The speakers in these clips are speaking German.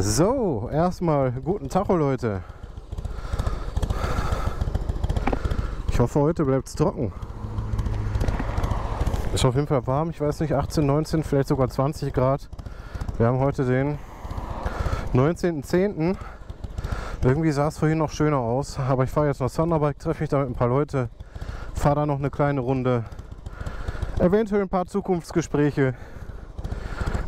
So, erstmal guten Tag, Leute. Ich hoffe, heute bleibt es trocken. Ist auf jeden Fall warm, ich weiß nicht, 18, 19, vielleicht sogar 20 Grad. Wir haben heute den 19.10. Irgendwie sah es vorhin noch schöner aus, aber ich fahre jetzt nach Thunderbike, treffe mich da mit ein paar Leute, fahre da noch eine kleine Runde. Eventuell ein paar Zukunftsgespräche,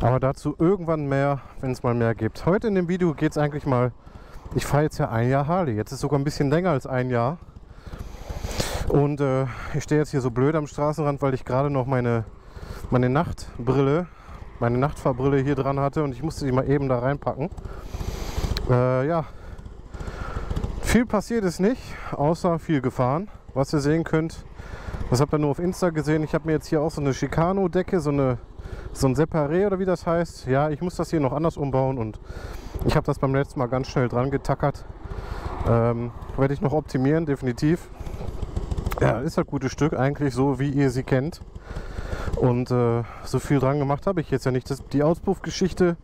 aber dazu irgendwann mehr, wenn es mal mehr gibt. Heute in dem Video geht es eigentlich mal, ich fahre jetzt ja ein Jahr Harley, jetzt ist sogar ein bisschen länger als ein Jahr. Und äh, ich stehe jetzt hier so blöd am Straßenrand, weil ich gerade noch meine, meine Nachtbrille, meine Nachtfahrbrille hier dran hatte und ich musste die mal eben da reinpacken. Äh, ja, viel passiert ist nicht, außer viel gefahren. Was ihr sehen könnt, das habt ihr nur auf Insta gesehen. Ich habe mir jetzt hier auch so eine Chicano-Decke, so, eine, so ein Separé oder wie das heißt. Ja, ich muss das hier noch anders umbauen und ich habe das beim letzten Mal ganz schnell dran getackert. Ähm, Werde ich noch optimieren, definitiv. Ja, ist ein gutes Stück, eigentlich so wie ihr sie kennt. Und äh, so viel dran gemacht habe ich jetzt ja nicht. Das, die Auspuffgeschichte,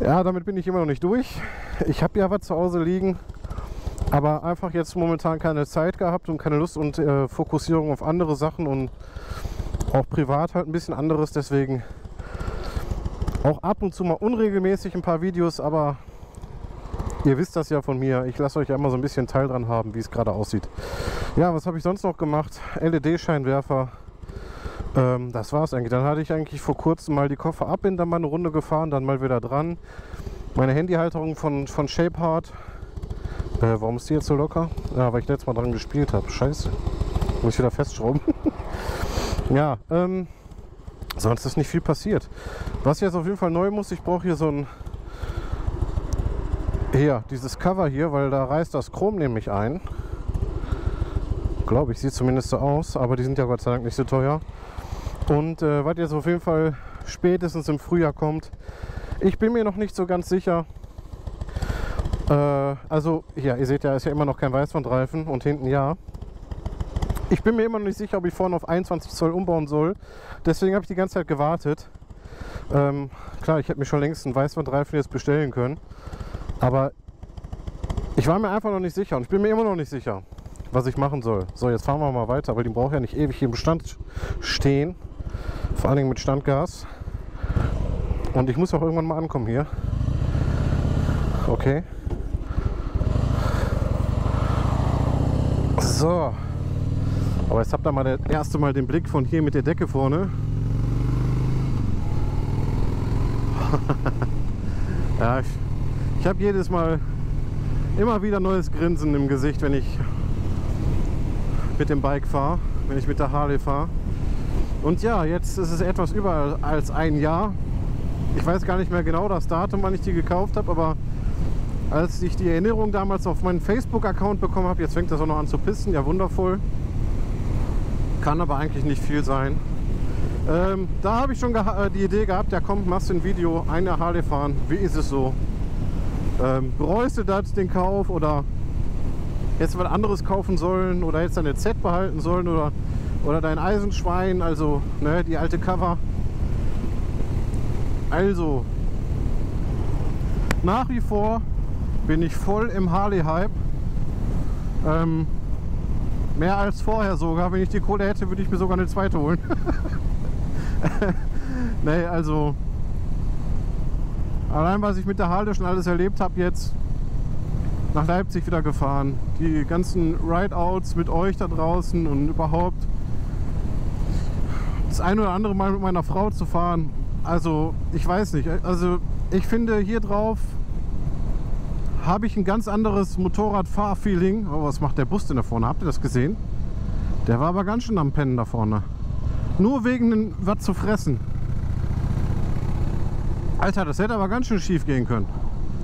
ja, damit bin ich immer noch nicht durch. Ich habe ja was zu Hause liegen, aber einfach jetzt momentan keine Zeit gehabt und keine Lust und äh, Fokussierung auf andere Sachen und auch privat halt ein bisschen anderes. Deswegen auch ab und zu mal unregelmäßig ein paar Videos, aber Ihr wisst das ja von mir. Ich lasse euch einmal so ein bisschen Teil dran haben, wie es gerade aussieht. Ja, was habe ich sonst noch gemacht? LED-Scheinwerfer. Ähm, das war es eigentlich. Dann hatte ich eigentlich vor kurzem mal die Koffer ab, bin dann mal eine Runde gefahren, dann mal wieder dran. Meine Handyhalterung von, von Shapeheart. Äh, warum ist die jetzt so locker? Ja, weil ich letztes Mal dran gespielt habe. Scheiße. Muss ich wieder festschrauben. ja, ähm, sonst ist nicht viel passiert. Was jetzt auf jeden Fall neu muss, ich brauche hier so ein hier, dieses Cover hier, weil da reißt das Chrom nämlich ein. Glaube ich, sieht zumindest so aus, aber die sind ja Gott sei Dank nicht so teuer. Und äh, was jetzt auf jeden Fall spätestens im Frühjahr kommt, ich bin mir noch nicht so ganz sicher. Äh, also, ja, ihr seht ja, ist ja immer noch kein Weißwandreifen und hinten ja. Ich bin mir immer noch nicht sicher, ob ich vorne auf 21 Zoll umbauen soll. Deswegen habe ich die ganze Zeit gewartet. Ähm, klar, ich hätte mir schon längst einen Weißwandreifen jetzt bestellen können. Aber ich war mir einfach noch nicht sicher und ich bin mir immer noch nicht sicher, was ich machen soll. So, jetzt fahren wir mal weiter, weil die braucht ja nicht ewig hier im Stand stehen. Vor allen Dingen mit Standgas. Und ich muss auch irgendwann mal ankommen hier. Okay. So. Aber jetzt habt ihr mal das erste Mal den Blick von hier mit der Decke vorne. ja, ich ich habe jedes Mal immer wieder neues Grinsen im Gesicht, wenn ich mit dem Bike fahre, wenn ich mit der Harley fahre. Und ja, jetzt ist es etwas über als ein Jahr. Ich weiß gar nicht mehr genau das Datum, wann ich die gekauft habe, aber als ich die Erinnerung damals auf meinen Facebook-Account bekommen habe, jetzt fängt das auch noch an zu pissen, ja wundervoll. Kann aber eigentlich nicht viel sein. Ähm, da habe ich schon äh, die Idee gehabt, ja komm, machst du ein Video, eine Harley fahren, wie ist es so? Ähm, bereust du das, den Kauf oder du was anderes kaufen sollen oder du deine Z behalten sollen oder, oder dein Eisenschwein, also ne, die alte Cover. Also, nach wie vor bin ich voll im Harley-Hype. Ähm, mehr als vorher sogar. Wenn ich die Kohle hätte, würde ich mir sogar eine zweite holen. nee, also Allein was ich mit der Halde schon alles erlebt habe jetzt, nach Leipzig wieder gefahren. Die ganzen Rideouts mit euch da draußen und überhaupt das ein oder andere Mal mit meiner Frau zu fahren. Also ich weiß nicht. Also ich finde hier drauf habe ich ein ganz anderes Motorradfahrfeeling. Oh, was macht der Bus denn da vorne? Habt ihr das gesehen? Der war aber ganz schön am Pennen da vorne. Nur wegen was zu fressen. Alter, das hätte aber ganz schön schief gehen können.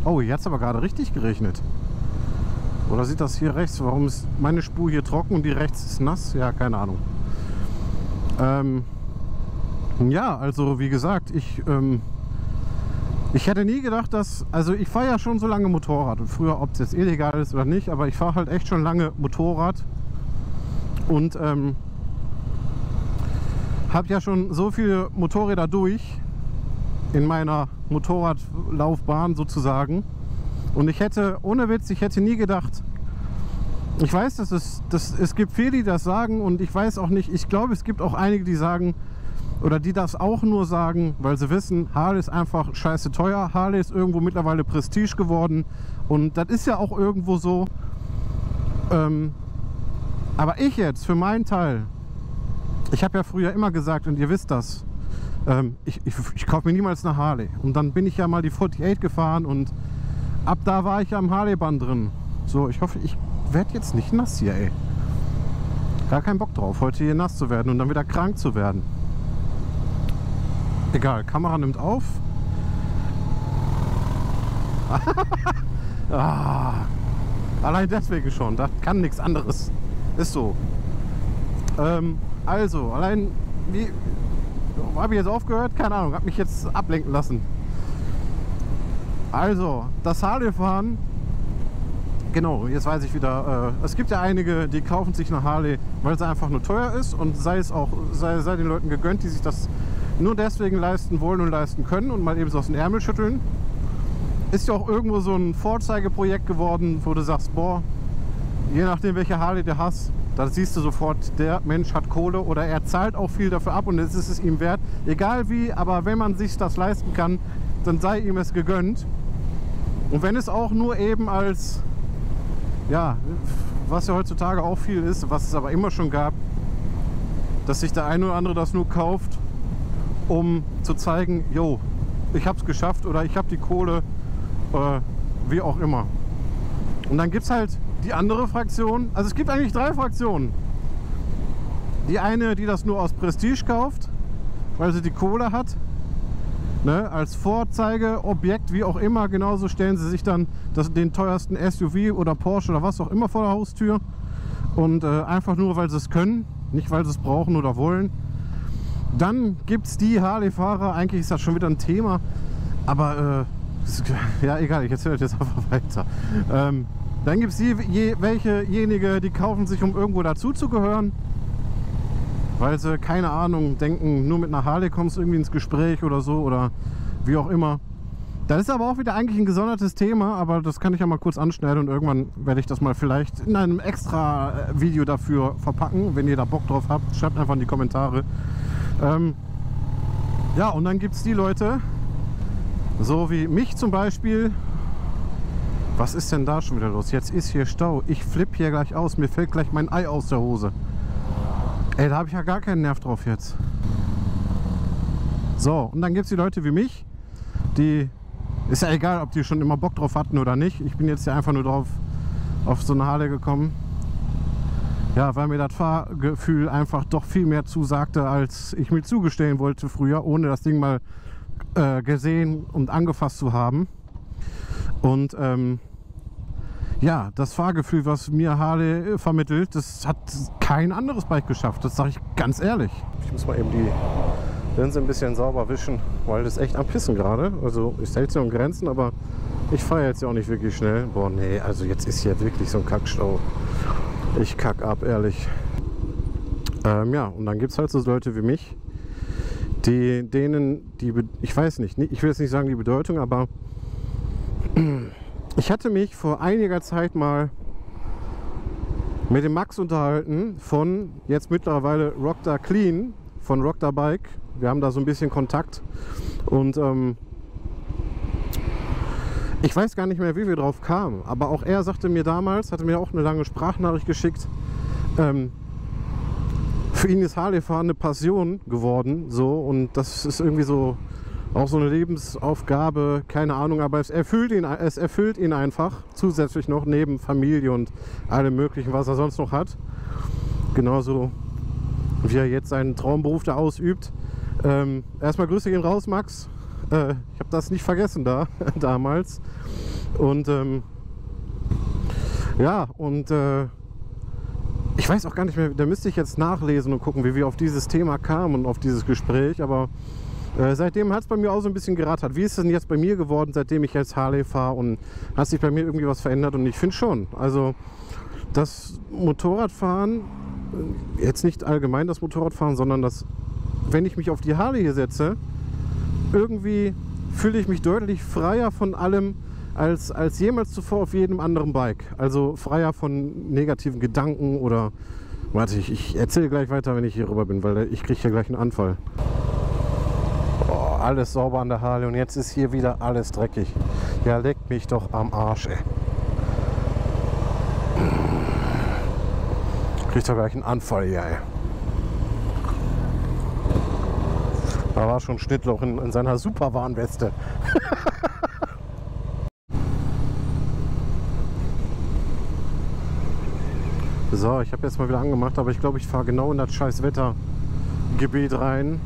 Oh, hier hat es aber gerade richtig geregnet. Oder sieht das hier rechts? Warum ist meine Spur hier trocken und die rechts ist nass? Ja, keine Ahnung. Ähm, ja, also wie gesagt, ich, ähm, ich hätte nie gedacht, dass... Also ich fahre ja schon so lange Motorrad. Und früher, ob es jetzt illegal ist oder nicht, aber ich fahre halt echt schon lange Motorrad. Und ähm, habe ja schon so viele Motorräder durch in meiner Motorradlaufbahn sozusagen. Und ich hätte, ohne Witz, ich hätte nie gedacht, ich weiß, dass es, dass es gibt viele, die das sagen und ich weiß auch nicht, ich glaube, es gibt auch einige, die sagen, oder die das auch nur sagen, weil sie wissen, Harley ist einfach scheiße teuer. Harley ist irgendwo mittlerweile Prestige geworden und das ist ja auch irgendwo so. Ähm, aber ich jetzt, für meinen Teil, ich habe ja früher immer gesagt, und ihr wisst das, ähm, ich, ich, ich kaufe mir niemals eine Harley. Und dann bin ich ja mal die 48 gefahren und ab da war ich am Harley-Band drin. So, ich hoffe, ich werde jetzt nicht nass hier, ey. Gar keinen Bock drauf, heute hier nass zu werden und dann wieder krank zu werden. Egal, Kamera nimmt auf. ah, allein deswegen schon, das kann nichts anderes. Ist so. Ähm, also, allein wie habe ich jetzt aufgehört? Keine Ahnung, habe mich jetzt ablenken lassen. Also, das Harley-Fahren Genau, jetzt weiß ich wieder. Äh, es gibt ja einige, die kaufen sich eine Harley, weil sie einfach nur teuer ist und sei es auch, sei, sei den Leuten gegönnt, die sich das nur deswegen leisten wollen und leisten können und mal eben so aus den Ärmel schütteln. Ist ja auch irgendwo so ein Vorzeigeprojekt geworden, wo du sagst, boah, je nachdem welche Harley du hast, da siehst du sofort, der Mensch hat Kohle oder er zahlt auch viel dafür ab und es ist es ihm wert. Egal wie, aber wenn man sich das leisten kann, dann sei ihm es gegönnt. Und wenn es auch nur eben als ja, was ja heutzutage auch viel ist, was es aber immer schon gab, dass sich der eine oder andere das nur kauft, um zu zeigen, jo, ich habe es geschafft oder ich habe die Kohle, äh, wie auch immer. Und dann gibt es halt die andere Fraktion, also es gibt eigentlich drei Fraktionen. Die eine, die das nur aus Prestige kauft, weil sie die Kohle hat ne, als Vorzeigeobjekt, wie auch immer. Genauso stellen sie sich dann das, den teuersten SUV oder Porsche oder was auch immer vor der Haustür. Und äh, einfach nur, weil sie es können, nicht weil sie es brauchen oder wollen. Dann gibt es die Harley-Fahrer, eigentlich ist das schon wieder ein Thema, aber äh, ja egal, ich erzähle euch jetzt einfach weiter. Ähm, dann gibt es die, je, welchejenige, die kaufen sich, um irgendwo dazuzugehören weil sie, keine Ahnung, denken, nur mit einer Harley kommst du irgendwie ins Gespräch oder so oder wie auch immer. Das ist aber auch wieder eigentlich ein gesondertes Thema, aber das kann ich ja mal kurz anschneiden und irgendwann werde ich das mal vielleicht in einem extra äh, Video dafür verpacken. Wenn ihr da Bock drauf habt, schreibt einfach in die Kommentare. Ähm, ja, und dann gibt es die Leute, so wie mich zum Beispiel. Was ist denn da schon wieder los? Jetzt ist hier Stau. Ich flippe hier gleich aus. Mir fällt gleich mein Ei aus der Hose. Ey, da habe ich ja gar keinen Nerv drauf jetzt. So, und dann gibt es die Leute wie mich, die, ist ja egal, ob die schon immer Bock drauf hatten oder nicht. Ich bin jetzt ja einfach nur drauf auf so eine Harley gekommen. Ja, weil mir das Fahrgefühl einfach doch viel mehr zusagte, als ich mir zugestehen wollte früher, ohne das Ding mal äh, gesehen und angefasst zu haben. Und ähm, ja, das Fahrgefühl, was mir Harley äh, vermittelt, das hat kein anderes Bike geschafft. Das sage ich ganz ehrlich. Ich muss mal eben die Linse ein bisschen sauber wischen, weil das echt am Pissen gerade. Also ich hält sie um Grenzen, aber ich fahre jetzt ja auch nicht wirklich schnell. Boah, nee, also jetzt ist hier wirklich so ein Kackstau. Ich kack ab, ehrlich. Ähm, ja, und dann gibt es halt so Leute wie mich, die denen die, ich weiß nicht, ich will jetzt nicht sagen die Bedeutung, aber ich hatte mich vor einiger Zeit mal mit dem Max unterhalten von jetzt mittlerweile Rockda Clean von Rockda Bike. Wir haben da so ein bisschen Kontakt und ähm, ich weiß gar nicht mehr, wie wir drauf kamen, aber auch er sagte mir damals, hatte mir auch eine lange Sprachnachricht geschickt, ähm, für ihn ist Harley-Fahren eine Passion geworden, so und das ist irgendwie so auch so eine Lebensaufgabe, keine Ahnung, aber es erfüllt ihn, es erfüllt ihn einfach zusätzlich noch neben Familie und allem möglichen, was er sonst noch hat. Genauso wie er jetzt seinen Traumberuf da ausübt. Ähm, erstmal Grüße gehen raus, Max. Äh, ich habe das nicht vergessen da damals. Und ähm, ja, und äh, ich weiß auch gar nicht mehr, da müsste ich jetzt nachlesen und gucken, wie wir auf dieses Thema kamen und auf dieses Gespräch. Aber äh, seitdem hat es bei mir auch so ein bisschen gerattert. Wie ist es denn jetzt bei mir geworden, seitdem ich jetzt Harley fahre und hat sich bei mir irgendwie was verändert? Und ich finde schon, also das Motorradfahren, äh, jetzt nicht allgemein das Motorradfahren, sondern das, wenn ich mich auf die Harley hier setze, irgendwie fühle ich mich deutlich freier von allem als, als jemals zuvor auf jedem anderen Bike. Also freier von negativen Gedanken oder... Warte, ich, ich erzähle gleich weiter, wenn ich hier rüber bin, weil ich kriege hier gleich einen Anfall. Oh, alles sauber an der Harley und jetzt ist hier wieder alles dreckig. Ja, leckt mich doch am Arsch, ey. Kriegt doch gleich einen Anfall hier, ey. Da war schon Schnittloch in, in seiner Superwarnweste. so, ich habe jetzt mal wieder angemacht, aber ich glaube, ich fahre genau in das scheiß Wettergebiet rein.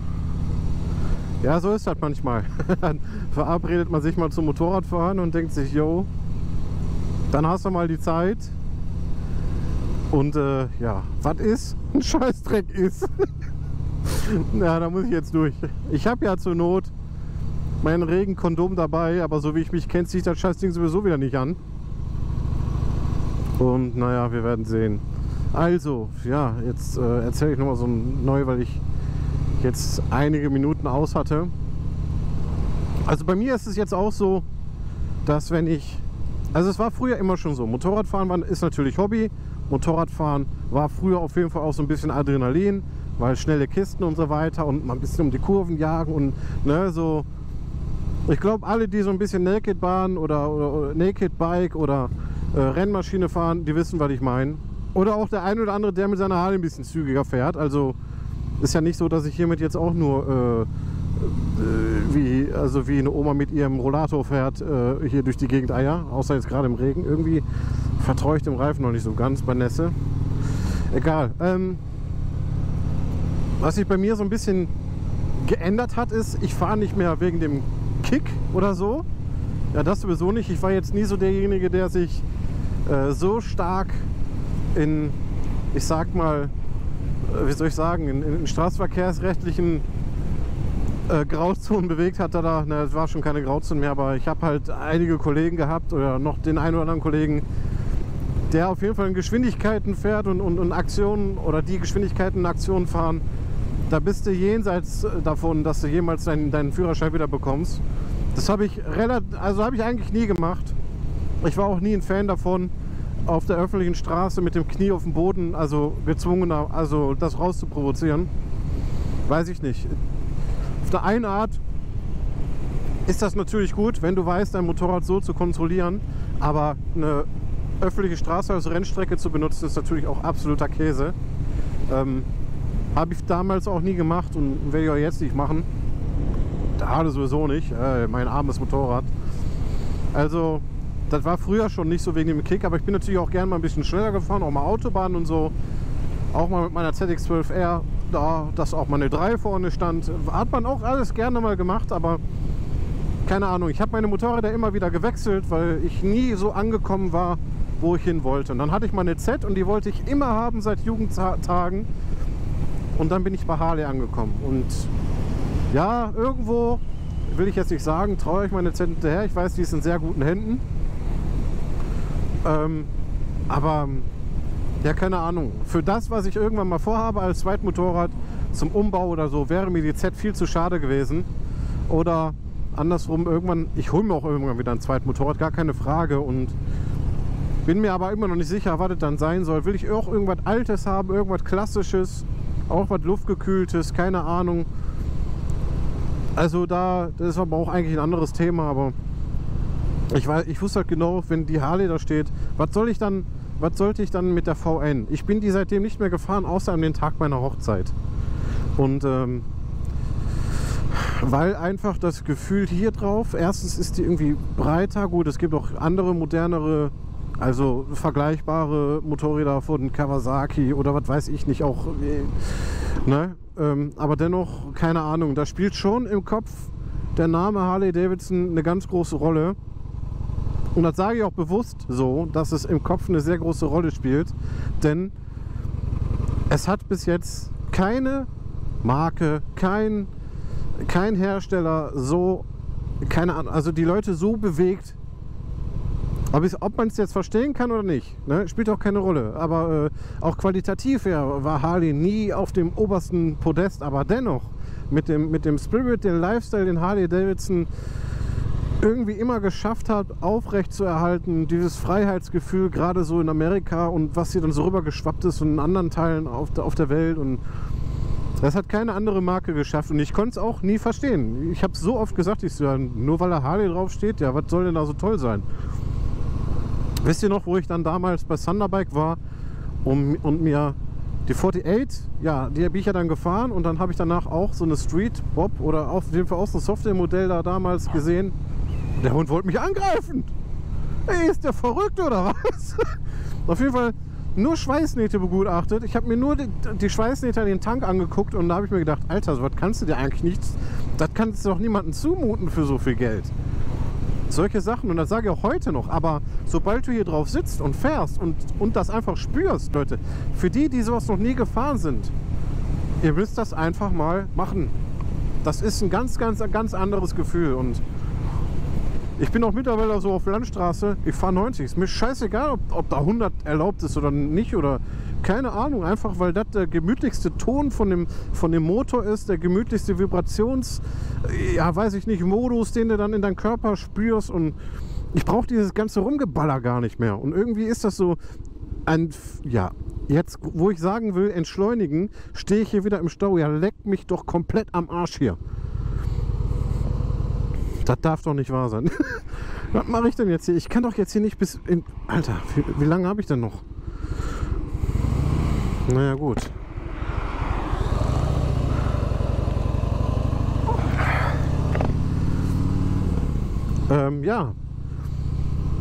Ja, so ist das manchmal. Dann verabredet man sich mal zum Motorradfahren und denkt sich, yo, dann hast du mal die Zeit. Und äh, ja, was ist? Ein Scheißdreck ist. ja, da muss ich jetzt durch. Ich habe ja zur Not mein Regenkondom dabei, aber so wie ich mich kenne, ziehe das Scheißding sowieso wieder nicht an. Und naja, wir werden sehen. Also, ja, jetzt äh, erzähle ich nochmal so neu, weil ich jetzt einige Minuten aus hatte. Also bei mir ist es jetzt auch so, dass wenn ich, also es war früher immer schon so, Motorradfahren ist natürlich Hobby, Motorradfahren war früher auf jeden Fall auch so ein bisschen Adrenalin, weil schnelle Kisten und so weiter und mal ein bisschen um die Kurven jagen und ne, so. Ich glaube, alle, die so ein bisschen Naked Bahn oder, oder, Naked Bike oder äh, Rennmaschine fahren, die wissen, was ich meine. Oder auch der ein oder andere, der mit seiner Harley ein bisschen zügiger fährt. Also ist ja nicht so, dass ich hiermit jetzt auch nur äh, äh, wie, also wie eine Oma mit ihrem Rollator fährt, äh, hier durch die Gegend Eier. Außer jetzt gerade im Regen. Irgendwie vertraue ich dem Reifen noch nicht so ganz bei Nässe. Egal. Ähm, was sich bei mir so ein bisschen geändert hat, ist, ich fahre nicht mehr wegen dem Kick oder so. Ja, das sowieso nicht. Ich war jetzt nie so derjenige, der sich äh, so stark in, ich sag mal, äh, wie soll ich sagen, in, in straßenverkehrsrechtlichen äh, Grauzonen bewegt hat. Da, na, es war schon keine Grauzone mehr, aber ich habe halt einige Kollegen gehabt oder noch den einen oder anderen Kollegen, der auf jeden Fall in Geschwindigkeiten fährt und, und, und Aktionen oder die Geschwindigkeiten in Aktionen fahren, da bist du jenseits äh, davon, dass du jemals deinen, deinen Führerschein wieder bekommst. Das habe ich relativ, also habe ich eigentlich nie gemacht. Ich war auch nie ein Fan davon, auf der öffentlichen Straße mit dem Knie auf dem Boden, also gezwungen, also das rauszuprovozieren. Weiß ich nicht. Auf der einen Art ist das natürlich gut, wenn du weißt, dein Motorrad so zu kontrollieren, aber eine öffentliche Straße als Rennstrecke zu benutzen, ist natürlich auch absoluter Käse. Ähm, Habe ich damals auch nie gemacht und werde ich auch jetzt nicht machen. Gerade sowieso nicht, äh, mein armes Motorrad. Also das war früher schon nicht so wegen dem Kick, aber ich bin natürlich auch gerne mal ein bisschen schneller gefahren, auch mal Autobahn und so. Auch mal mit meiner ZX12R, da dass auch mal eine 3 vorne stand. Hat man auch alles gerne mal gemacht, aber keine Ahnung. Ich habe meine Motorräder immer wieder gewechselt, weil ich nie so angekommen war, wo ich hin wollte. Und dann hatte ich mal eine Z und die wollte ich immer haben seit Jugendtagen. Und dann bin ich bei Harley angekommen. Und ja, irgendwo will ich jetzt nicht sagen, traue ich meine Z hinterher. Ich weiß, die ist in sehr guten Händen. Ähm, aber ja, keine Ahnung. Für das, was ich irgendwann mal vorhabe als Zweitmotorrad zum Umbau oder so, wäre mir die Z viel zu schade gewesen. Oder andersrum, irgendwann, ich hole mir auch irgendwann wieder ein Zweitmotorrad, gar keine Frage. Und bin mir aber immer noch nicht sicher, was das dann sein soll. Will ich auch irgendwas Altes haben, irgendwas Klassisches, auch was Luftgekühltes, keine Ahnung. Also da, das ist aber auch eigentlich ein anderes Thema, aber ich, weiß, ich wusste halt genau, wenn die Harley da steht, was soll ich dann, was sollte ich dann mit der VN? Ich bin die seitdem nicht mehr gefahren, außer an den Tag meiner Hochzeit. Und ähm, weil einfach das Gefühl hier drauf, erstens ist die irgendwie breiter, gut, es gibt auch andere modernere, also vergleichbare Motorräder von Kawasaki oder was weiß ich nicht, auch, äh, ne? Ähm, aber dennoch, keine Ahnung, da spielt schon im Kopf der Name Harley Davidson eine ganz große Rolle. Und das sage ich auch bewusst so, dass es im Kopf eine sehr große Rolle spielt. Denn es hat bis jetzt keine Marke, kein, kein Hersteller so, keine Ahnung, also die Leute so bewegt. Ob, ob man es jetzt verstehen kann oder nicht, ne, spielt auch keine Rolle. Aber äh, auch qualitativ her war Harley nie auf dem obersten Podest. Aber dennoch, mit dem, mit dem Spirit, den Lifestyle, den Harley Davidson irgendwie immer geschafft hat, aufrecht zu erhalten, dieses Freiheitsgefühl, gerade so in Amerika und was hier dann so rübergeschwappt ist und in anderen Teilen auf der, auf der Welt und das hat keine andere Marke geschafft und ich konnte es auch nie verstehen. Ich habe es so oft gesagt, ich so, ja, nur weil da Harley drauf steht, ja, was soll denn da so toll sein? Wisst ihr noch, wo ich dann damals bei Thunderbike war um, und mir die 48, ja, die bin ich ja dann gefahren und dann habe ich danach auch so eine Street Bob oder auf jeden Fall auch so ein Software-Modell da damals gesehen. Der Hund wollte mich angreifen. Ey, ist der verrückt oder was? auf jeden Fall nur Schweißnähte begutachtet. Ich habe mir nur die, die, Schweißnähte an den Tank angeguckt und da habe ich mir gedacht, Alter, so was kannst du dir eigentlich nicht, das kannst du doch niemandem zumuten für so viel Geld. Solche Sachen und das sage ich auch heute noch, aber sobald du hier drauf sitzt und fährst und, und das einfach spürst, Leute, für die, die sowas noch nie gefahren sind, ihr müsst das einfach mal machen. Das ist ein ganz, ganz, ganz anderes Gefühl und ich bin auch mittlerweile so auf Landstraße, ich fahre 90. Ist mir scheißegal, ob, ob da 100 erlaubt ist oder nicht oder keine Ahnung. Einfach weil das der gemütlichste Ton von dem, von dem Motor ist, der gemütlichste Vibrations, ja weiß ich nicht, Modus, den du dann in deinem Körper spürst und ich brauche dieses ganze Rumgeballer gar nicht mehr. Und irgendwie ist das so ein, ja, jetzt, wo ich sagen will, entschleunigen, stehe ich hier wieder im Stau. Ja, leck mich doch komplett am Arsch hier. Das darf doch nicht wahr sein. Was mache ich denn jetzt hier? Ich kann doch jetzt hier nicht bis in... Alter, wie, wie lange habe ich denn noch? Naja, gut. Ähm, ja,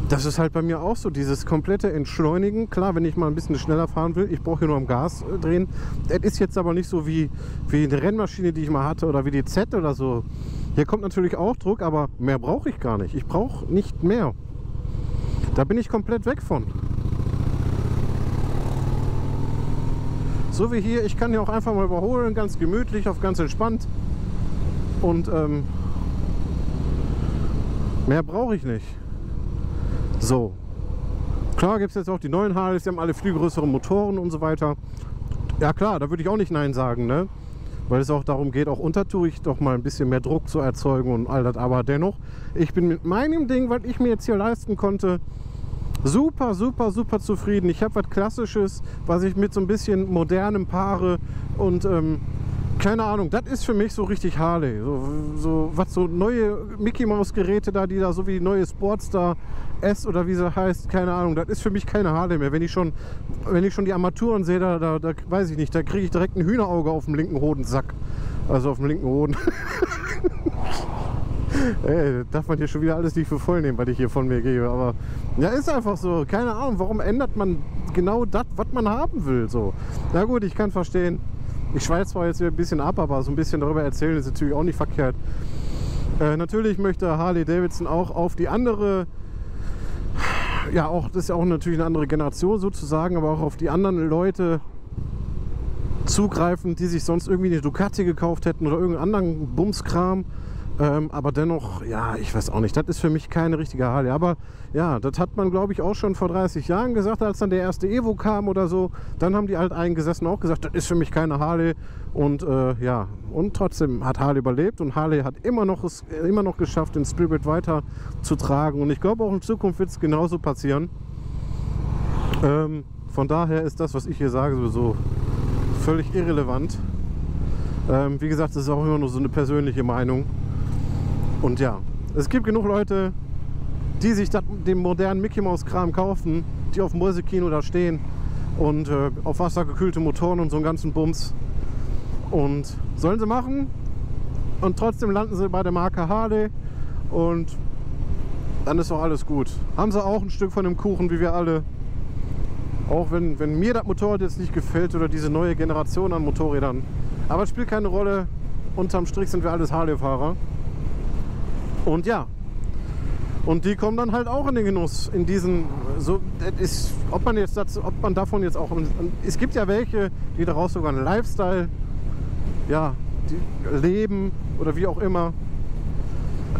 das ist halt bei mir auch so, dieses komplette Entschleunigen. Klar, wenn ich mal ein bisschen schneller fahren will, ich brauche hier nur am Gas äh, drehen. Das ist jetzt aber nicht so wie, wie eine Rennmaschine, die ich mal hatte oder wie die Z oder so. Hier kommt natürlich auch Druck, aber mehr brauche ich gar nicht. Ich brauche nicht mehr. Da bin ich komplett weg von. So wie hier, ich kann hier auch einfach mal überholen, ganz gemütlich, auf ganz entspannt. Und ähm, mehr brauche ich nicht. So. Klar gibt es jetzt auch die neuen Harleys, die haben alle viel größere Motoren und so weiter. Ja klar, da würde ich auch nicht Nein sagen, ne? weil es auch darum geht, auch untertourig doch mal ein bisschen mehr Druck zu erzeugen und all das. Aber dennoch, ich bin mit meinem Ding, was ich mir jetzt hier leisten konnte, super, super, super zufrieden. Ich habe was Klassisches, was ich mit so ein bisschen modernem paare und ähm, keine Ahnung, das ist für mich so richtig Harley. So, so, was so neue Mickey Maus Geräte da, die da so wie die neue Sportstar S oder wie sie heißt, keine Ahnung, das ist für mich keine Harley mehr. Wenn ich schon, wenn ich schon die Armaturen sehe, da, da, da weiß ich nicht, da kriege ich direkt ein Hühnerauge auf dem linken Hodensack. Also auf dem linken Hoden. Ey, darf man hier schon wieder alles nicht für voll nehmen, was ich hier von mir gebe. Aber ja, ist einfach so. Keine Ahnung, warum ändert man genau das, was man haben will. So. Na gut, ich kann verstehen. Ich schweiz zwar jetzt wieder ein bisschen ab, aber so ein bisschen darüber erzählen ist natürlich auch nicht verkehrt. Äh, natürlich möchte Harley Davidson auch auf die andere, ja auch, das ist ja auch natürlich eine andere Generation sozusagen, aber auch auf die anderen Leute zugreifen, die sich sonst irgendwie eine Ducati gekauft hätten oder irgendeinen anderen Bumskram. Ähm, aber dennoch, ja, ich weiß auch nicht, das ist für mich keine richtige Harley. Aber ja, das hat man, glaube ich, auch schon vor 30 Jahren gesagt, als dann der erste Evo kam oder so. Dann haben die Alteingesessenen auch gesagt, das ist für mich keine Harley. Und äh, ja, und trotzdem hat Harley überlebt und Harley hat immer noch es immer noch geschafft, den Spirit weiter zu tragen. Und ich glaube, auch in Zukunft wird es genauso passieren. Ähm, von daher ist das, was ich hier sage, sowieso völlig irrelevant. Ähm, wie gesagt, das ist auch immer nur so eine persönliche Meinung. Und ja, es gibt genug Leute, die sich den modernen Mickey Mouse Kram kaufen, die auf dem Mäusekino da stehen und äh, auf wassergekühlte Motoren und so einen ganzen Bums. Und sollen sie machen. Und trotzdem landen sie bei der Marke Harley und dann ist doch alles gut. Haben sie auch ein Stück von dem Kuchen, wie wir alle. Auch wenn, wenn mir das Motorrad jetzt nicht gefällt oder diese neue Generation an Motorrädern. Aber es spielt keine Rolle. Unterm Strich sind wir alles Harley-Fahrer. Und ja, und die kommen dann halt auch in den Genuss, in diesen, so, ist, ob man jetzt dazu, ob man davon jetzt auch, es gibt ja welche, die daraus sogar einen Lifestyle, ja, leben oder wie auch immer.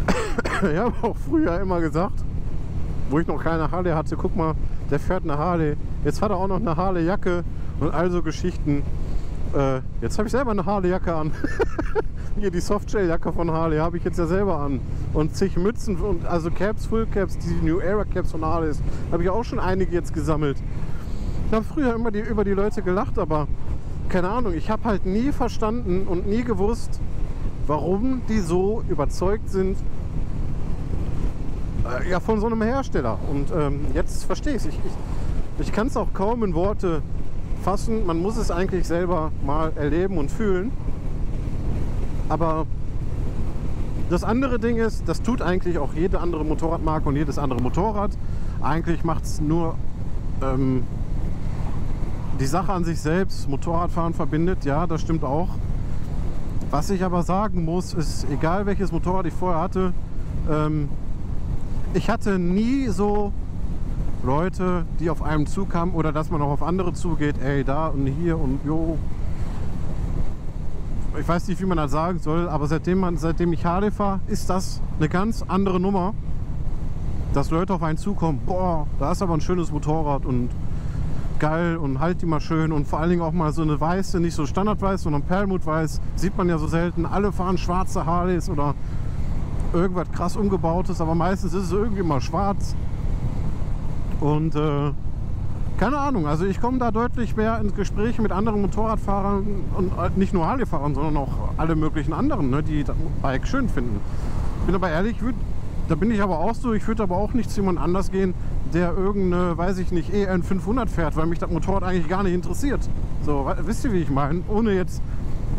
ich habe auch früher immer gesagt, wo ich noch keine Harley hatte, guck mal, der fährt eine Harley, jetzt hat er auch noch eine Harley-Jacke und all so Geschichten. Äh, jetzt habe ich selber eine Harley-Jacke an. hier die Softshelljacke von Harley habe ich jetzt ja selber an. Und zig Mützen, und also Caps, Full Caps, die New Era Caps von Harley, habe ich auch schon einige jetzt gesammelt. Ich habe früher immer die, über die Leute gelacht, aber keine Ahnung, ich habe halt nie verstanden und nie gewusst, warum die so überzeugt sind äh, ja, von so einem Hersteller. Und ähm, jetzt verstehe ich es. Ich, ich, ich kann es auch kaum in Worte fassen. Man muss es eigentlich selber mal erleben und fühlen. Aber das andere Ding ist, das tut eigentlich auch jede andere Motorradmarke und jedes andere Motorrad. Eigentlich macht es nur ähm, die Sache an sich selbst. Motorradfahren verbindet, ja, das stimmt auch. Was ich aber sagen muss, ist, egal welches Motorrad ich vorher hatte, ähm, ich hatte nie so Leute, die auf einem zukamen oder dass man auch auf andere zugeht, ey, da und hier und jo. Ich weiß nicht, wie man das sagen soll, aber seitdem, man, seitdem ich Harley fahre, ist das eine ganz andere Nummer. Dass Leute auf einen zukommen, boah, da ist aber ein schönes Motorrad und geil und halt die mal schön und vor allen Dingen auch mal so eine weiße, nicht so standardweiß, sondern Perlmutweiß, sieht man ja so selten. Alle fahren schwarze Harleys oder irgendwas krass umgebautes, aber meistens ist es irgendwie mal schwarz. Und äh, keine Ahnung, also ich komme da deutlich mehr ins Gespräch mit anderen Motorradfahrern und äh, nicht nur Harley-Fahrern, sondern auch alle möglichen anderen, ne, die das Bike schön finden. Bin aber ehrlich, würd, da bin ich aber auch so, ich würde aber auch nicht zu jemand anders gehen, der irgendeine, weiß ich nicht, EN 500 fährt, weil mich das Motorrad eigentlich gar nicht interessiert. So, wisst ihr, wie ich meine? Ohne jetzt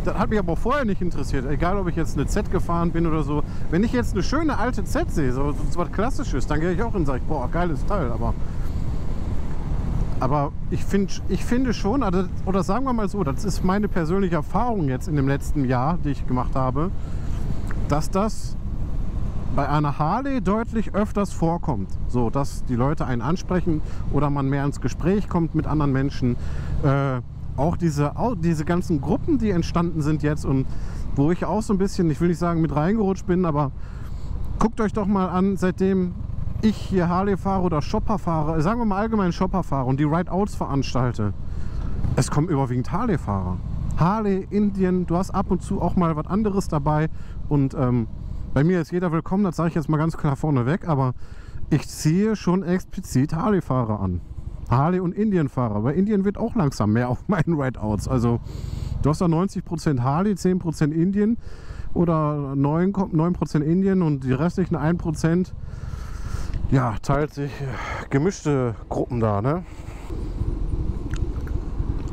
das hat mich aber auch vorher nicht interessiert. Egal, ob ich jetzt eine Z gefahren bin oder so. Wenn ich jetzt eine schöne alte Z sehe, so, so was Klassisches, dann gehe ich auch hin und sage, boah, geiles Teil. Aber, aber ich, find, ich finde schon, also, oder sagen wir mal so, das ist meine persönliche Erfahrung jetzt in dem letzten Jahr, die ich gemacht habe, dass das bei einer Harley deutlich öfters vorkommt. So, dass die Leute einen ansprechen oder man mehr ins Gespräch kommt mit anderen Menschen. Äh, auch diese, diese ganzen Gruppen, die entstanden sind jetzt und wo ich auch so ein bisschen, ich will nicht sagen mit reingerutscht bin, aber guckt euch doch mal an, seitdem ich hier Harley fahre oder Shopper fahre, sagen wir mal allgemein Shopper fahre und die Rideouts veranstalte, es kommen überwiegend Harley-Fahrer. Harley, Indien, du hast ab und zu auch mal was anderes dabei und ähm, bei mir ist jeder willkommen, das sage ich jetzt mal ganz klar vorneweg, aber ich ziehe schon explizit Harley-Fahrer an. Harley- und Indien-Fahrer. Bei Indien wird auch langsam mehr auf meinen Rideouts. Also du hast da 90% Harley, 10% Indien oder 9%, 9 Indien und die restlichen 1% ja, teilt sich gemischte Gruppen da. Ne?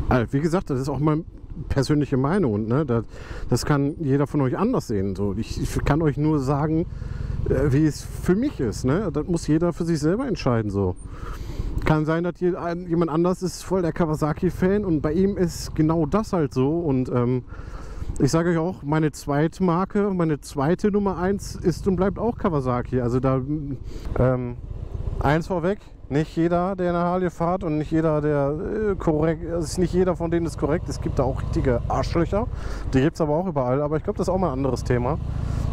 Also, wie gesagt, das ist auch meine persönliche Meinung. Ne? Das, das kann jeder von euch anders sehen. So, ich, ich kann euch nur sagen, äh, wie es für mich ist. Ne? Das muss jeder für sich selber entscheiden. So. Kann sein, dass jemand anders ist voll der Kawasaki-Fan und bei ihm ist genau das halt so. Und ähm, ich sage euch auch, meine zweite Marke, meine zweite Nummer 1 ist und bleibt auch Kawasaki. Also da ähm, eins vorweg, nicht jeder, der eine Harley fährt und nicht jeder, der äh, korrekt, ist nicht jeder von denen ist korrekt. Es gibt da auch richtige Arschlöcher. Die gibt es aber auch überall. Aber ich glaube, das ist auch mal ein anderes Thema.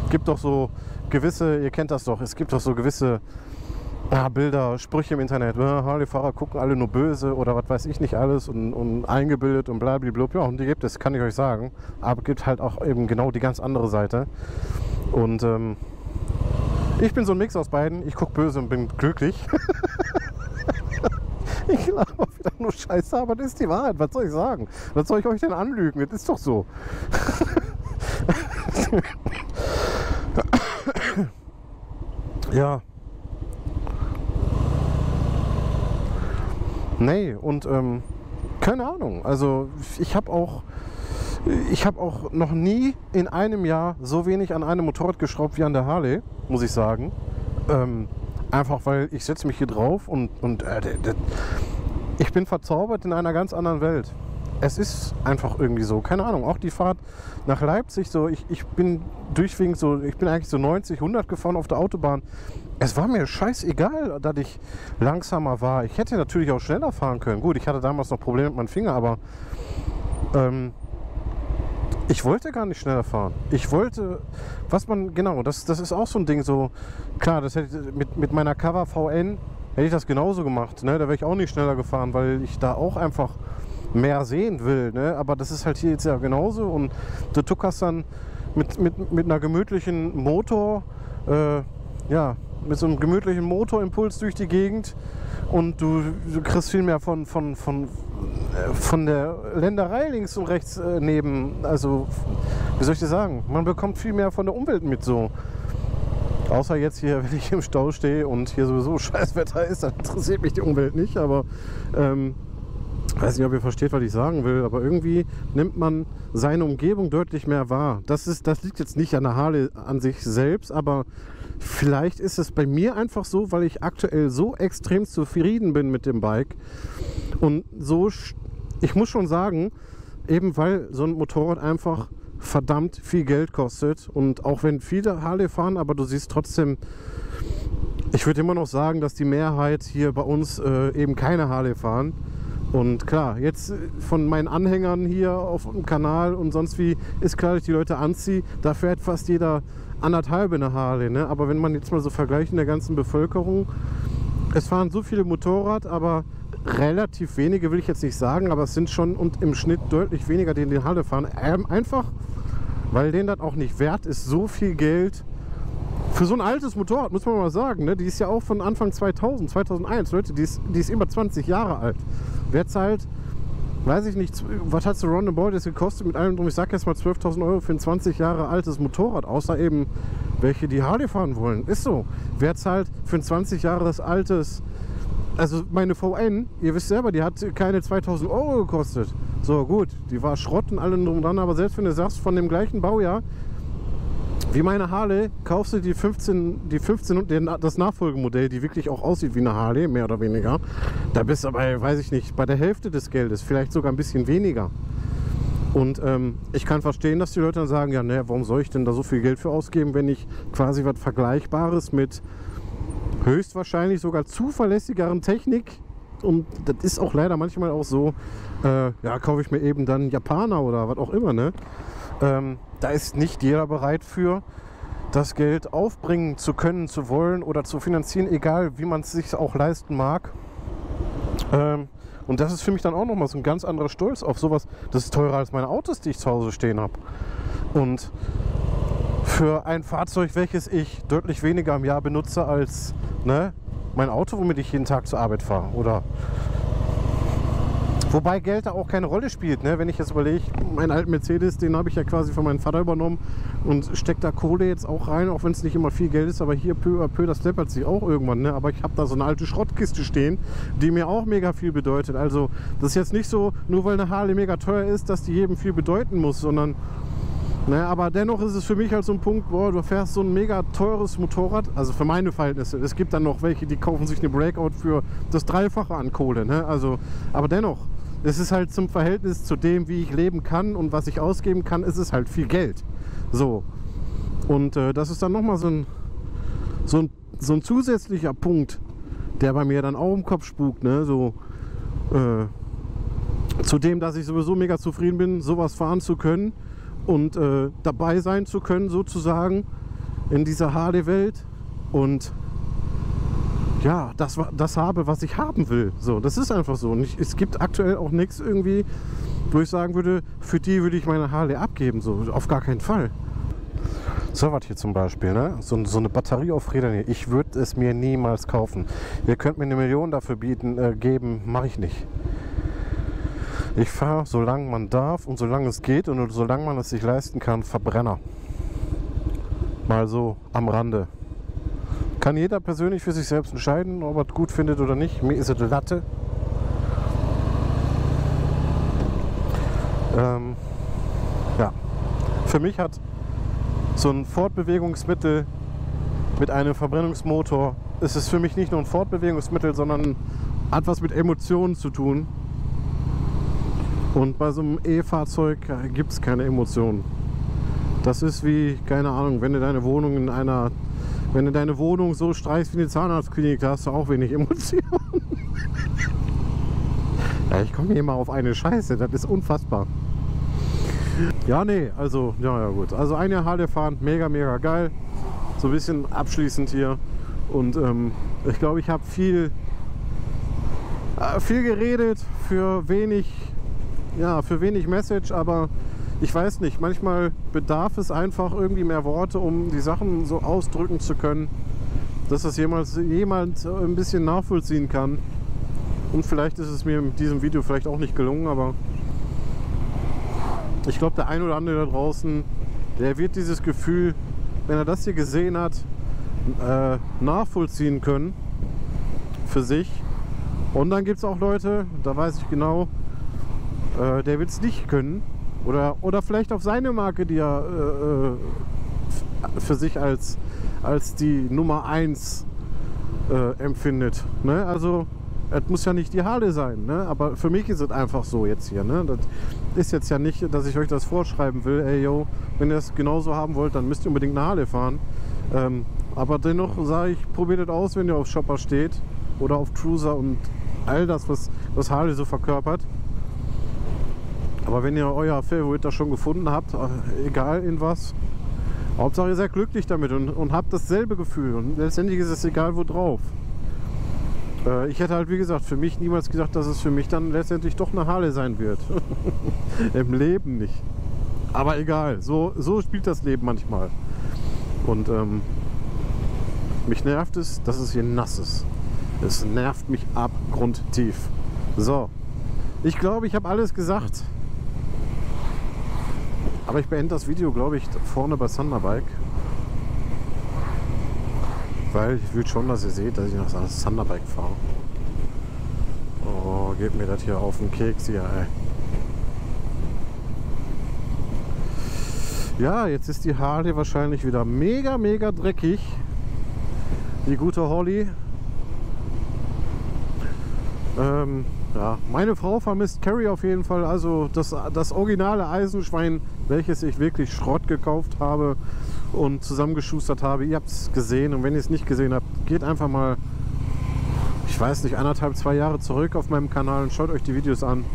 Es gibt doch so gewisse, ihr kennt das doch, es gibt doch so gewisse ja, Bilder, Sprüche im Internet. Ja, Harley-Fahrer gucken alle nur böse oder was weiß ich nicht alles und, und eingebildet und blablabla. Ja, und die gibt es, kann ich euch sagen. Aber es gibt halt auch eben genau die ganz andere Seite. Und ähm, ich bin so ein Mix aus beiden. Ich gucke böse und bin glücklich. ich glaube wieder nur Scheiße, aber das ist die Wahrheit. Was soll ich sagen? Was soll ich euch denn anlügen? Das ist doch so. ja. Nee, und ähm, keine Ahnung. Also ich habe auch, ich habe auch noch nie in einem Jahr so wenig an einem Motorrad geschraubt wie an der Harley, muss ich sagen. Ähm, einfach weil ich setze mich hier drauf und, und äh, ich bin verzaubert in einer ganz anderen Welt. Es ist einfach irgendwie so, keine Ahnung, auch die Fahrt nach Leipzig, so ich, ich bin durchweg so, ich bin eigentlich so 90, 100 gefahren auf der Autobahn es war mir scheißegal, dass ich langsamer war. Ich hätte natürlich auch schneller fahren können. Gut, ich hatte damals noch Probleme mit meinem Finger, aber ähm, ich wollte gar nicht schneller fahren. Ich wollte, was man, genau, das, das ist auch so ein Ding, so, klar, das hätte mit, mit meiner Cover VN hätte ich das genauso gemacht. Ne? Da wäre ich auch nicht schneller gefahren, weil ich da auch einfach mehr sehen will. Ne? Aber das ist halt hier jetzt ja genauso. Und du tuckerst dann mit, mit, mit einer gemütlichen Motor, äh, ja, mit so einem gemütlichen Motorimpuls durch die Gegend und du, du kriegst viel mehr von, von, von, äh, von der Länderei links und rechts äh, neben. Also, wie soll ich das sagen? Man bekommt viel mehr von der Umwelt mit so. Außer jetzt hier, wenn ich im Stau stehe und hier sowieso Scheißwetter ist, dann interessiert mich die Umwelt nicht. Aber ähm, weiß nicht, ob ihr versteht, was ich sagen will, aber irgendwie nimmt man seine Umgebung deutlich mehr wahr. Das, ist, das liegt jetzt nicht an der Harley an sich selbst, aber vielleicht ist es bei mir einfach so, weil ich aktuell so extrem zufrieden bin mit dem Bike. Und so, ich muss schon sagen, eben weil so ein Motorrad einfach verdammt viel Geld kostet. Und auch wenn viele Harley fahren, aber du siehst trotzdem, ich würde immer noch sagen, dass die Mehrheit hier bei uns äh, eben keine Harley fahren und klar, jetzt äh, von meinen Anhängern hier auf dem Kanal und sonst wie ist klar, dass ich die Leute anziehe. Da fährt fast jeder anderthalbe eine Harley. Ne? Aber wenn man jetzt mal so vergleicht in der ganzen Bevölkerung, es fahren so viele Motorrad, aber relativ wenige will ich jetzt nicht sagen, aber es sind schon und im Schnitt deutlich weniger, die in den Halle fahren. Ähm, einfach, weil denen das auch nicht wert ist, so viel Geld für so ein altes Motorrad, muss man mal sagen. Ne? Die ist ja auch von Anfang 2000, 2001. Leute, die ist, die ist über 20 Jahre alt. Wer zahlt, weiß ich nicht, was hat so Roundabout das gekostet mit allem drum? Ich sag jetzt mal 12.000 Euro für ein 20 Jahre altes Motorrad, außer eben welche, die Harley fahren wollen. Ist so. Wer zahlt für ein 20 Jahre altes, also meine VN, ihr wisst selber, die hat keine 2000 Euro gekostet. So gut, die war Schrott und allem drum dran, aber selbst wenn du sagst, von dem gleichen Baujahr, wie meine Harley kaufst du die 15, die 15 und das Nachfolgemodell, die wirklich auch aussieht wie eine Harley, mehr oder weniger. Da bist du bei, weiß ich nicht, bei der Hälfte des Geldes, vielleicht sogar ein bisschen weniger. Und ähm, ich kann verstehen, dass die Leute dann sagen, ja, ne, warum soll ich denn da so viel Geld für ausgeben, wenn ich quasi was Vergleichbares mit höchstwahrscheinlich sogar zuverlässigeren Technik und das ist auch leider manchmal auch so, äh, ja, kaufe ich mir eben dann Japaner oder was auch immer, ne? Ähm, da ist nicht jeder bereit für, das Geld aufbringen zu können, zu wollen oder zu finanzieren, egal wie man es sich auch leisten mag. Ähm, und das ist für mich dann auch nochmal so ein ganz anderer Stolz auf sowas. Das ist teurer als meine Autos, die ich zu Hause stehen habe. Und für ein Fahrzeug, welches ich deutlich weniger im Jahr benutze als ne, mein Auto, womit ich jeden Tag zur Arbeit fahre. Oder Wobei Geld da auch keine Rolle spielt. Ne? Wenn ich jetzt überlege, meinen alten Mercedes, den habe ich ja quasi von meinem Vater übernommen und stecke da Kohle jetzt auch rein, auch wenn es nicht immer viel Geld ist. Aber hier peu à peu, das läppert sich auch irgendwann. Ne? Aber ich habe da so eine alte Schrottkiste stehen, die mir auch mega viel bedeutet. Also das ist jetzt nicht so, nur weil eine Harley mega teuer ist, dass die jedem viel bedeuten muss, sondern naja, aber dennoch ist es für mich halt so ein Punkt, boah, du fährst so ein mega teures Motorrad, also für meine Verhältnisse. Es gibt dann noch welche, die kaufen sich eine Breakout für das Dreifache an Kohle. Ne? Also, aber dennoch, es ist halt zum Verhältnis zu dem, wie ich leben kann und was ich ausgeben kann, ist es halt viel Geld. So. Und äh, das ist dann nochmal so ein, so, ein, so ein zusätzlicher Punkt, der bei mir dann auch im Kopf spukt. Ne? So, äh, zu dem, dass ich sowieso mega zufrieden bin, sowas fahren zu können und äh, dabei sein zu können, sozusagen, in dieser Harley-Welt. Und ja, das, das habe, was ich haben will. So, das ist einfach so. Ich, es gibt aktuell auch nichts irgendwie, wo ich sagen würde, für die würde ich meine Harley abgeben. So, auf gar keinen Fall. So was hier zum Beispiel, ne? so, so eine Batterie auf Rädern hier. Ich würde es mir niemals kaufen. Ihr könnt mir eine Million dafür bieten, äh, geben, mache ich nicht. Ich fahre, solange man darf und solange es geht und solange man es sich leisten kann, Verbrenner. Mal so am Rande. Kann jeder persönlich für sich selbst entscheiden, ob er es gut findet oder nicht. Mir ist es Latte. Ähm, ja. Für mich hat so ein Fortbewegungsmittel mit einem Verbrennungsmotor, ist es für mich nicht nur ein Fortbewegungsmittel, sondern hat was mit Emotionen zu tun. Und bei so einem E-Fahrzeug gibt es keine Emotionen. Das ist wie, keine Ahnung, wenn du deine Wohnung in einer wenn du deine Wohnung so streichst wie eine Zahnarztklinik, da hast du auch wenig Emotionen. ja, ich komme hier mal auf eine Scheiße, das ist unfassbar. Ja, nee, also, ja, ja gut. Also ein Jahr Halle fahren, mega, mega geil. So ein bisschen abschließend hier. Und ähm, ich glaube, ich habe viel, äh, viel geredet für wenig, ja, für wenig Message, aber ich weiß nicht, manchmal bedarf es einfach irgendwie mehr Worte, um die Sachen so ausdrücken zu können, dass das jemals, jemand ein bisschen nachvollziehen kann. Und vielleicht ist es mir in diesem Video vielleicht auch nicht gelungen, aber ich glaube, der ein oder andere da draußen, der wird dieses Gefühl, wenn er das hier gesehen hat, äh, nachvollziehen können für sich. Und dann gibt es auch Leute, da weiß ich genau, äh, der wird es nicht können. Oder, oder vielleicht auf seine Marke, die er äh, äh für sich als, als die Nummer 1 äh, empfindet. Ne? Also es muss ja nicht die Harley sein, ne? aber für mich ist es einfach so jetzt hier. Ne? Das ist jetzt ja nicht, dass ich euch das vorschreiben will, ey yo, wenn ihr es genauso haben wollt, dann müsst ihr unbedingt eine Harley fahren. Ähm, aber dennoch sage ich, probiert es aus, wenn ihr auf Shopper steht oder auf Cruiser und all das, was, was Harley so verkörpert. Aber wenn ihr euer Favorite da schon gefunden habt, äh, egal in was, Hauptsache ihr seid glücklich damit und, und habt dasselbe Gefühl. Und letztendlich ist es egal, wo drauf. Äh, ich hätte halt, wie gesagt, für mich niemals gedacht, dass es für mich dann letztendlich doch eine Harley sein wird. Im Leben nicht. Aber egal, so, so spielt das Leben manchmal. Und ähm, mich nervt es, dass es hier nass ist. Es nervt mich abgrundtief. So, ich glaube, ich habe alles gesagt. Aber ich beende das Video, glaube ich, vorne bei Thunderbike. Weil ich will schon, dass ihr seht, dass ich das Thunderbike fahre. Oh, geht mir das hier auf den Keks hier, ey. Ja, jetzt ist die Harley wahrscheinlich wieder mega, mega dreckig. Die gute Holly. Ähm, ja, meine Frau vermisst Carrie auf jeden Fall. Also das, das originale Eisenschwein, welches ich wirklich Schrott gekauft habe und zusammengeschustert habe. Ihr habt es gesehen und wenn ihr es nicht gesehen habt, geht einfach mal, ich weiß nicht, anderthalb, zwei Jahre zurück auf meinem Kanal und schaut euch die Videos an.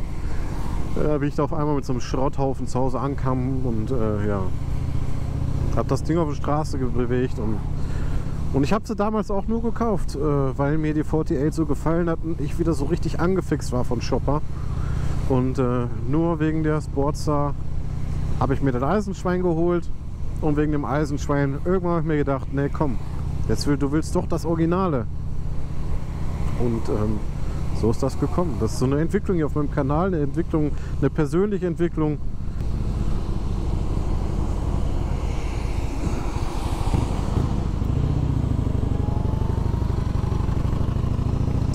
Äh, wie ich da auf einmal mit so einem Schrotthaufen zu Hause ankam und äh, ja, habe das Ding auf der Straße bewegt und und ich habe sie damals auch nur gekauft, äh, weil mir die 48 so gefallen hat und ich wieder so richtig angefixt war von Shopper. Und äh, nur wegen der Sportstar habe ich mir das Eisenschwein geholt. Und wegen dem Eisenschwein, irgendwann habe ich mir gedacht, nee komm, jetzt will, du willst doch das Originale. Und ähm, so ist das gekommen. Das ist so eine Entwicklung hier auf meinem Kanal, eine Entwicklung, eine persönliche Entwicklung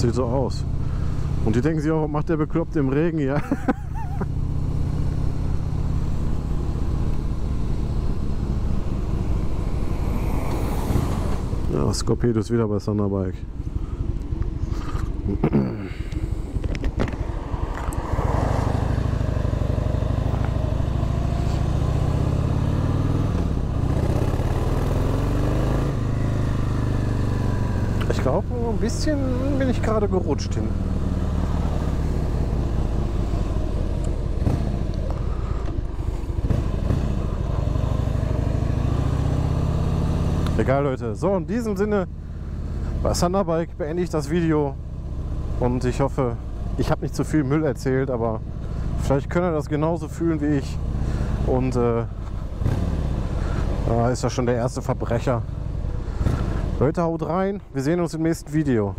sieht so aus. Und die denken sich auch, macht der bekloppt im Regen hier? ja, Scorpedo ist wieder bei Thunderbike. glaube, ein bisschen bin ich gerade gerutscht hin. Egal Leute. So, in diesem Sinne, bei Thunderbike beende ich das Video und ich hoffe, ich habe nicht zu viel Müll erzählt, aber vielleicht könnt ihr das genauso fühlen wie ich. Und äh, ist ja schon der erste Verbrecher. Leute, haut rein. Wir sehen uns im nächsten Video.